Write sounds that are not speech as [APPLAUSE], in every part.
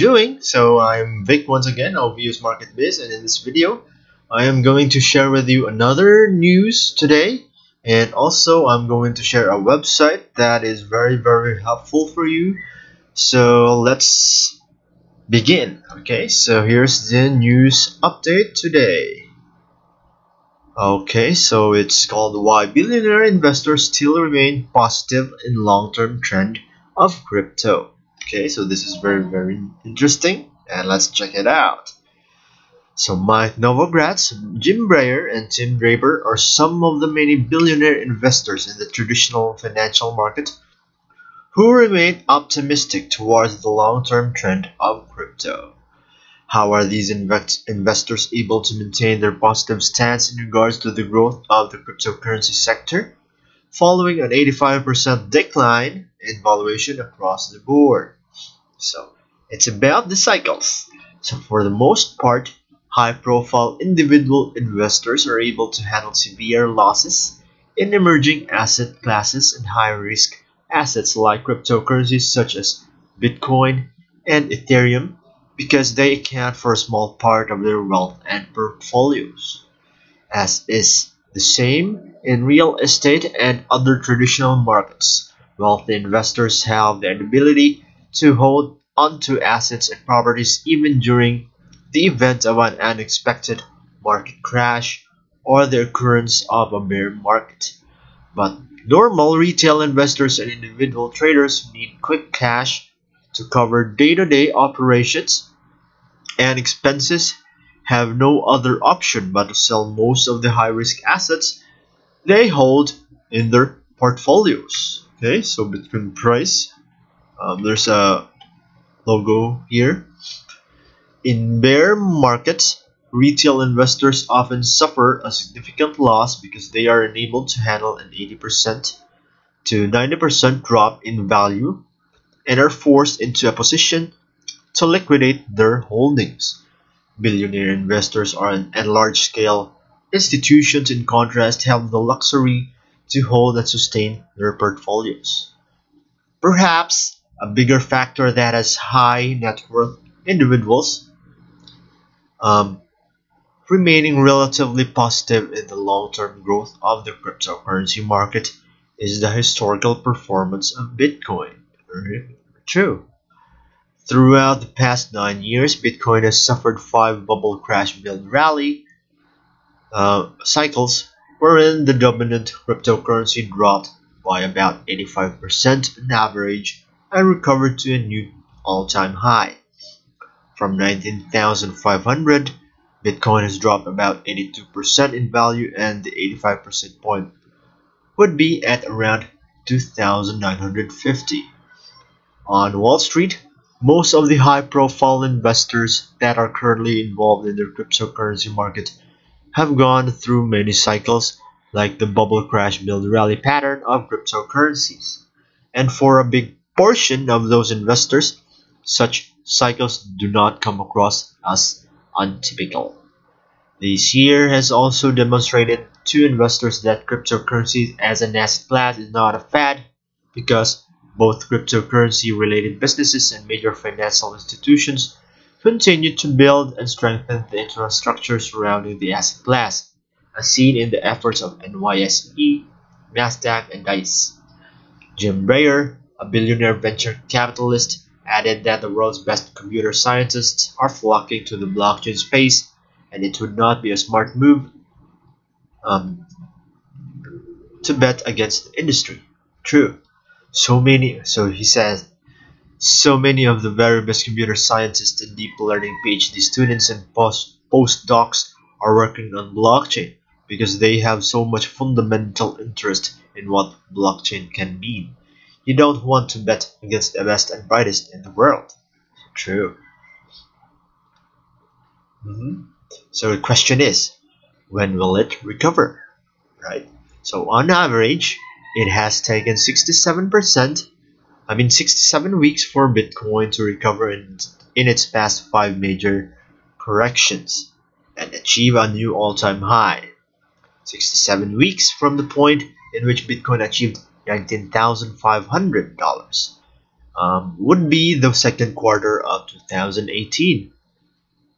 doing? So I'm Vic once again of EOS Market Biz and in this video I am going to share with you another news today. And also I'm going to share a website that is very very helpful for you. So let's begin. Okay so here's the news update today. Okay so it's called why billionaire investors still remain positive in long-term trend of crypto okay so this is very very interesting and let's check it out so Mike Novogratz, Jim Breyer, and Tim Draper are some of the many billionaire investors in the traditional financial market who remain optimistic towards the long-term trend of crypto. How are these invest investors able to maintain their positive stance in regards to the growth of the cryptocurrency sector following an 85% decline in valuation across the board? So, it's about the cycles. So, for the most part, High-profile individual investors are able to handle severe losses in emerging asset classes and high-risk assets like cryptocurrencies such as Bitcoin and Ethereum because they account for a small part of their wealth and portfolios. As is the same in real estate and other traditional markets, wealthy investors have the ability to hold onto assets and properties even during the event of an unexpected market crash or the occurrence of a bear market. But normal retail investors and individual traders need quick cash to cover day-to-day operations and expenses have no other option but to sell most of the high-risk assets they hold in their portfolios. Okay, so Bitcoin price, um, there's a logo here in bear markets, retail investors often suffer a significant loss because they are unable to handle an 80% to 90% drop in value and are forced into a position to liquidate their holdings. Billionaire investors are and large-scale institutions in contrast have the luxury to hold and sustain their portfolios. Perhaps a bigger factor that has high net worth individuals um, remaining relatively positive in the long-term growth of the cryptocurrency market is the historical performance of Bitcoin. True. Throughout the past nine years, Bitcoin has suffered five bubble crash build rally uh, cycles wherein the dominant cryptocurrency dropped by about 85% on average and recovered to a new all-time high. From 19,500, Bitcoin has dropped about 82% in value and the 85% point would be at around 2,950. On Wall Street, most of the high-profile investors that are currently involved in the cryptocurrency market have gone through many cycles like the bubble crash build rally pattern of cryptocurrencies. And for a big portion of those investors, such cycles do not come across as untypical. This year has also demonstrated to investors that cryptocurrency as an asset class is not a fad because both cryptocurrency related businesses and major financial institutions continue to build and strengthen the infrastructure surrounding the asset class, as seen in the efforts of NYSE, NASDAQ, and ICE. Jim Breyer, a billionaire venture capitalist, added that the world's best computer scientists are flocking to the blockchain space and it would not be a smart move um, to bet against the industry. True. So many, so he says, so many of the very best computer scientists and deep learning PhD students and post postdocs are working on blockchain because they have so much fundamental interest in what blockchain can mean. You don't want to bet against the best and brightest in the world. True. Mm -hmm. So the question is, when will it recover? Right? So on average, it has taken 67%, I mean 67 weeks for Bitcoin to recover in, in its past five major corrections and achieve a new all-time high. 67 weeks from the point in which Bitcoin achieved $19,500. um, would be the second quarter of 2018.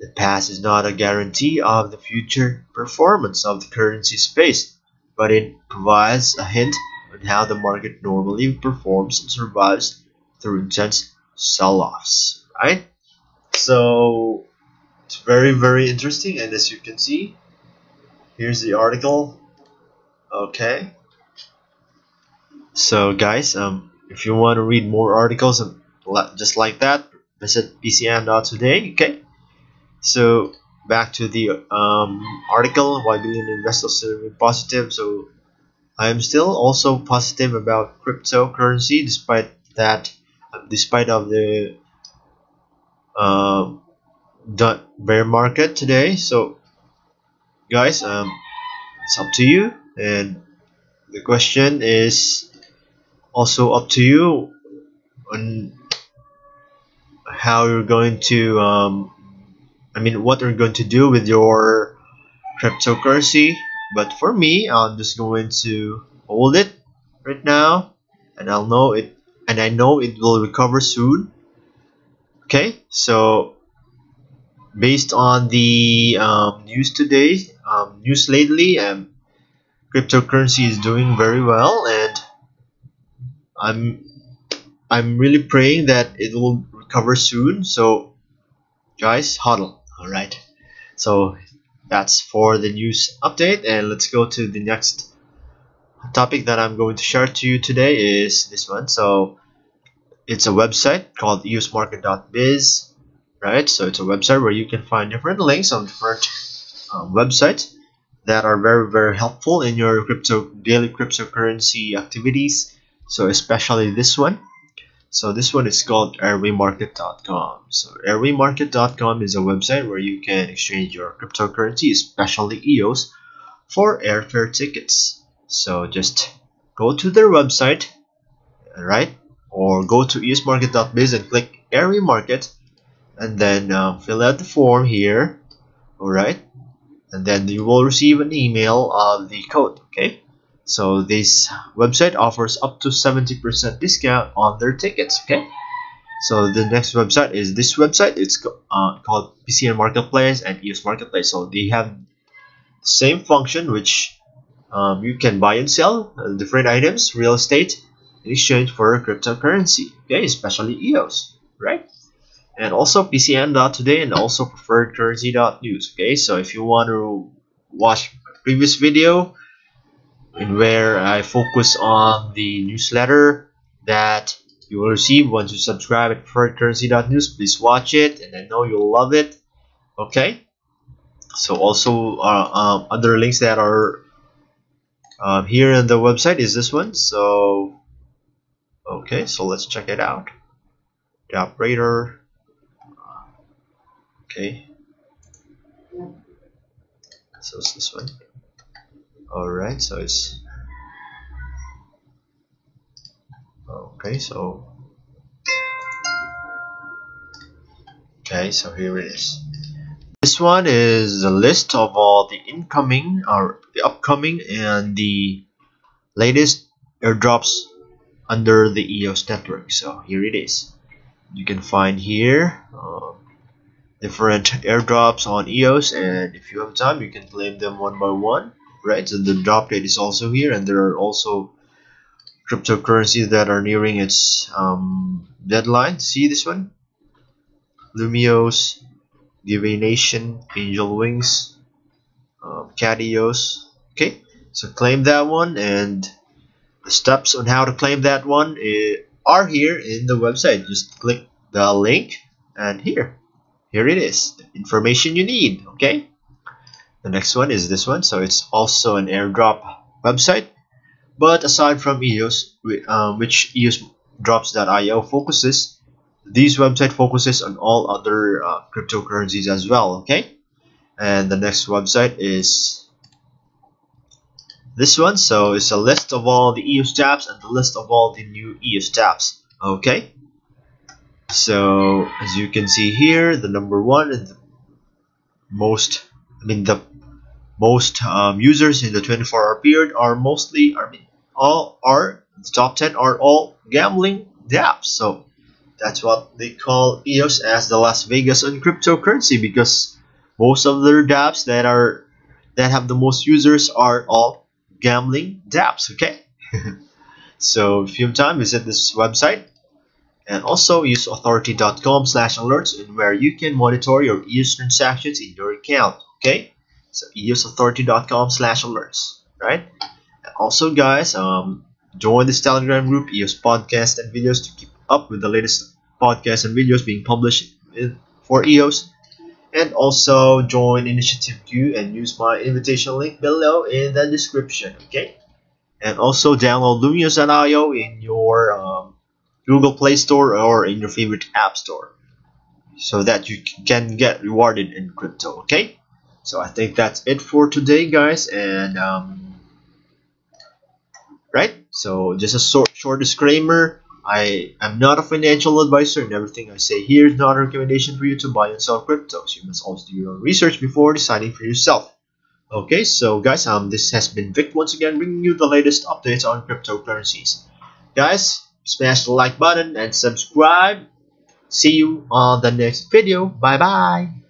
The past is not a guarantee of the future performance of the currency space, but it provides a hint on how the market normally performs and survives through intense sell-offs, right? So it's very very interesting and as you can see here's the article. Okay. So guys um if you want to read more articles and just like that visit pcn.today okay? So back to the um, article why billion investors are positive so I am still also positive about cryptocurrency despite that despite of the uh, bear market today. So guys um it's up to you. And the question is also up to you on how you're going to um, I mean what you're going to do with your cryptocurrency but for me I'm just going to hold it right now and I'll know it and I know it will recover soon. Okay so based on the um, news today um, news lately um, cryptocurrency is doing very well and I'm I'm really praying that it will recover soon. So guys HODL alright so that's for the news update and let's go to the next topic that I'm going to share to you today is this one. So it's a website called eosmarket.biz right? So it's a website where you can find different links on different um, websites that are very very helpful in your crypto daily cryptocurrency activities. So especially this one so this one is called airwaymarket.com so airwaymarket.com is a website where you can exchange your cryptocurrency especially EOS for airfare tickets. So just go to their website right? Or go to eosmarket.biz and click Airway Market and then uh, fill out the form here. Alright and then you will receive an email of the code okay so this website offers up to 70% discount on their tickets okay? So the next website is this website. It's uh, called PCN Marketplace and EOS Marketplace. So they have the same function which um, you can buy and sell uh, different items real estate in exchange for cryptocurrency okay? Especially EOS right? And also pcn.today and also preferredcurrency.news okay? So if you want to watch previous video in where I focus on the newsletter that you will receive once you subscribe at preferredcurrency.news please watch it and I know you'll love it. Okay? So also uh, um, other links that are um, here on the website is this one. So okay so let's check it out. The operator. Okay. So it's this one alright so it's okay so okay so here it is. This one is a list of all the incoming or the upcoming and the latest airdrops under the EOS network. So here it is. You can find here um, different airdrops on EOS and if you have time you can claim them one by one right? So the drop date is also here and there are also cryptocurrencies that are nearing its um, deadline. See this one? Lumeos Divination Angel Wings um, Cadios. Okay so claim that one and the steps on how to claim that one eh, are here in the website. Just click the link and here. Here it is the information you need okay the next one is this one. So it's also an airdrop website. But aside from EOS um, which EOS drops.io focuses this website focuses on all other uh, cryptocurrencies as well okay? And the next website is this one. So it's a list of all the EOS dApps and the list of all the new EOS dApps okay? So as you can see here the number one and the most I mean the most um, users in the 24 hour period are mostly I mean all are the top 10 are all gambling dApps so That's what they call EOS as the Las Vegas on cryptocurrency because most of their dApps that are that have the most users are all gambling dApps. Okay, [LAUGHS] so if you have time, visit this website and also eosauthority.com slash alerts and where you can monitor your EOS transactions in your account. Okay, so eosauthority.com slash alerts, right? And also, guys, um, join this Telegram group, EOS podcast and videos to keep up with the latest podcasts and videos being published for EOS. And also join Initiative Q and use my invitation link below in the description. Okay. And also download Lumeos.io in your um, Google Play Store or in your favorite app store so that you can get rewarded in crypto. Okay. So I think that's it for today, guys. And um, right. So just a short, short disclaimer I am not a financial advisor and everything I say here is not a recommendation for you to buy and sell cryptos. You must always do your own research before deciding for yourself. Okay, so guys, um, this has been Vic once again bringing you the latest updates on cryptocurrencies. Guys, smash the like button and subscribe. See you on the next video. Bye bye.